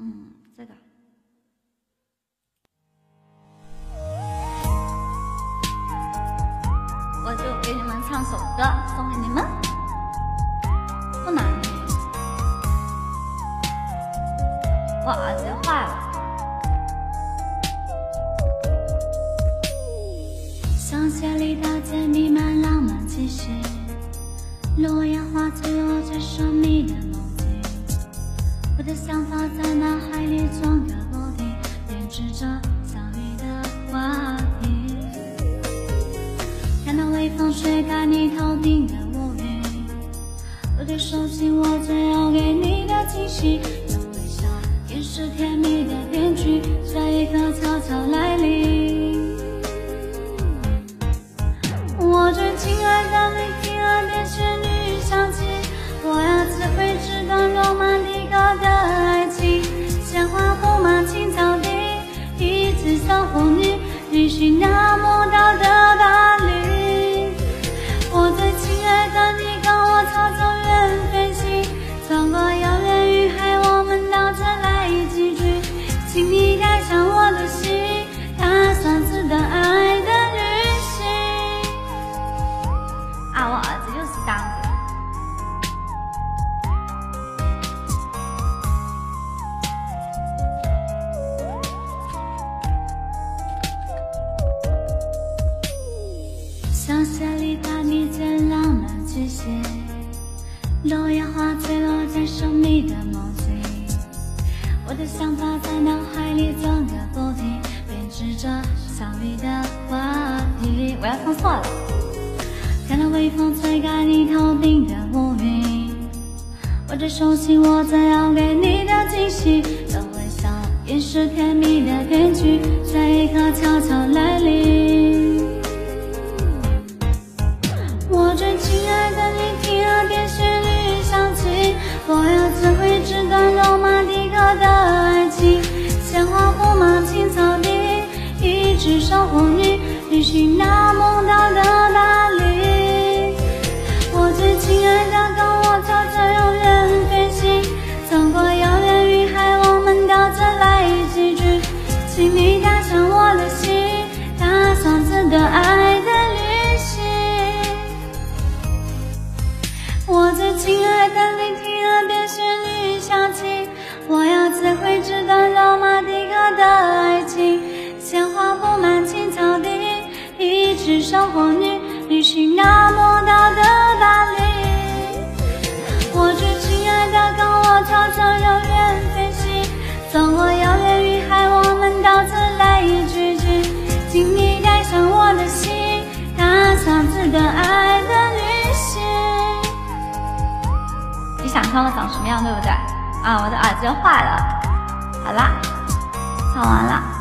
嗯，这个。我就给你们唱首歌，送给你们，不难。我耳机坏了。香榭里大街弥漫浪漫气息，落叶花坠落在神秘的梦。的想法在脑海里转个不停，编织着相遇的话题。看到微风吹开你头顶的乌云，我的手心握紧要给你香榭丽大地间浪漫气息，落叶花坠落在神秘的梦境。我的想法在脑海里转个不停，编织着相遇的话题。我要唱错了。看到微风吹开你头顶的乌云，我在收起我最要给你 wishing 小妇女旅行那么大的巴黎。我最亲爱的，跟我朝着永远飞行，走过遥远云海，我们到这来聚聚。请你带上我的心，踏上值得爱的旅行。你想象我长什么样，对不对？啊，我的耳机坏了。好啦，唱完了。